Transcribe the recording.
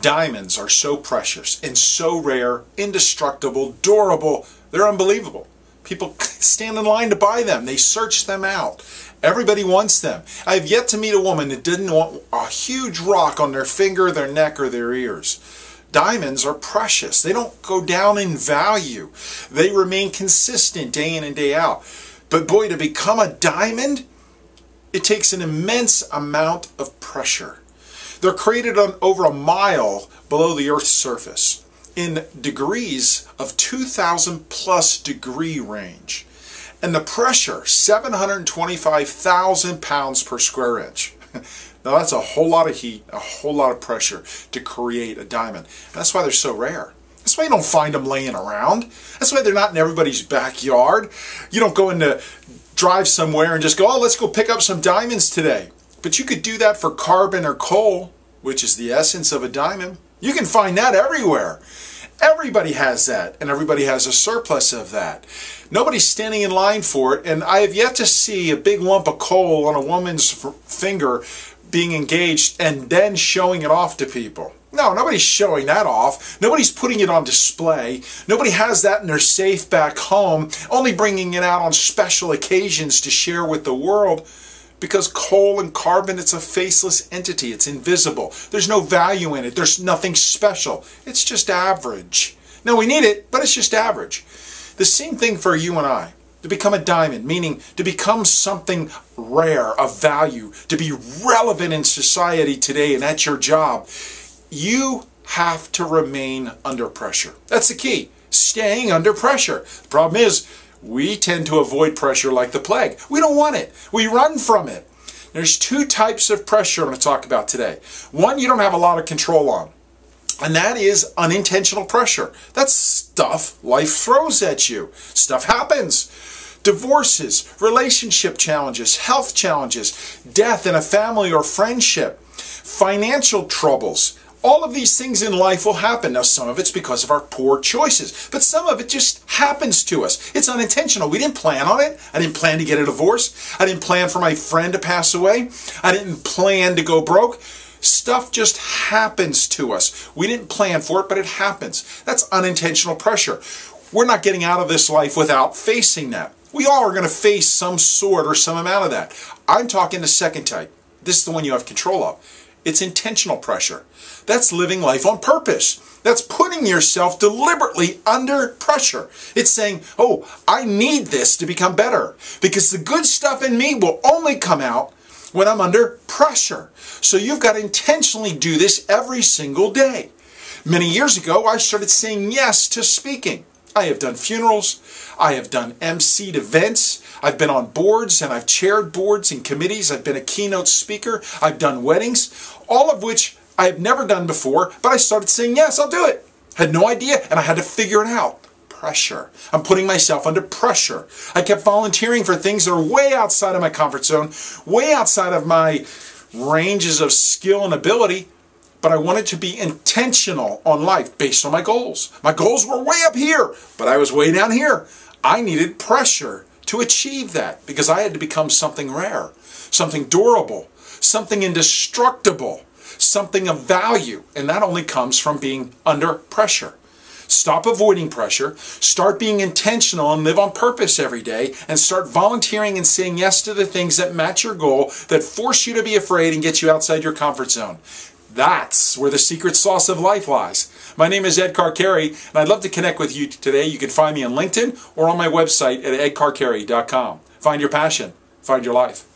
Diamonds are so precious and so rare, indestructible, durable, they're unbelievable. People stand in line to buy them. They search them out. Everybody wants them. I have yet to meet a woman that didn't want a huge rock on their finger, their neck, or their ears. Diamonds are precious. They don't go down in value. They remain consistent day in and day out. But boy, to become a diamond, it takes an immense amount of pressure. They're created on over a mile below the Earth's surface in degrees of 2,000 plus degree range. And the pressure, 725,000 pounds per square inch. now that's a whole lot of heat, a whole lot of pressure to create a diamond. That's why they're so rare. That's why you don't find them laying around. That's why they're not in everybody's backyard. You don't go into drive somewhere and just go, oh, let's go pick up some diamonds today. But you could do that for carbon or coal, which is the essence of a diamond. You can find that everywhere. Everybody has that, and everybody has a surplus of that. Nobody's standing in line for it, and I have yet to see a big lump of coal on a woman's finger being engaged and then showing it off to people. No, nobody's showing that off. Nobody's putting it on display. Nobody has that in their safe back home, only bringing it out on special occasions to share with the world because coal and carbon, it's a faceless entity. It's invisible. There's no value in it. There's nothing special. It's just average. No, we need it, but it's just average. The same thing for you and I. To become a diamond, meaning to become something rare, of value, to be relevant in society today and at your job, you have to remain under pressure. That's the key. Staying under pressure. The problem is, we tend to avoid pressure like the plague. We don't want it. We run from it. There's two types of pressure I'm going to talk about today. One you don't have a lot of control on, and that is unintentional pressure. That's stuff life throws at you. Stuff happens. Divorces, relationship challenges, health challenges, death in a family or friendship, financial troubles, all of these things in life will happen. Now, some of it's because of our poor choices, but some of it just happens to us. It's unintentional. We didn't plan on it. I didn't plan to get a divorce. I didn't plan for my friend to pass away. I didn't plan to go broke. Stuff just happens to us. We didn't plan for it, but it happens. That's unintentional pressure. We're not getting out of this life without facing that. We all are going to face some sort or some amount of that. I'm talking the second type. This is the one you have control of. It's intentional pressure. That's living life on purpose. That's putting yourself deliberately under pressure. It's saying, oh, I need this to become better because the good stuff in me will only come out when I'm under pressure. So you've got to intentionally do this every single day. Many years ago, I started saying yes to speaking. I have done funerals. I have done emceed events. I've been on boards and I've chaired boards and committees. I've been a keynote speaker. I've done weddings, all of which I have never done before, but I started saying, yes, I'll do it. Had no idea, and I had to figure it out. Pressure. I'm putting myself under pressure. I kept volunteering for things that are way outside of my comfort zone, way outside of my ranges of skill and ability, but I wanted to be intentional on life based on my goals. My goals were way up here, but I was way down here. I needed pressure to achieve that because I had to become something rare, something durable, something indestructible something of value, and that only comes from being under pressure. Stop avoiding pressure, start being intentional and live on purpose every day, and start volunteering and saying yes to the things that match your goal, that force you to be afraid and get you outside your comfort zone. That's where the secret sauce of life lies. My name is Ed Carcarey, and I'd love to connect with you today. You can find me on LinkedIn or on my website at edcarcarey.com. Find your passion, find your life.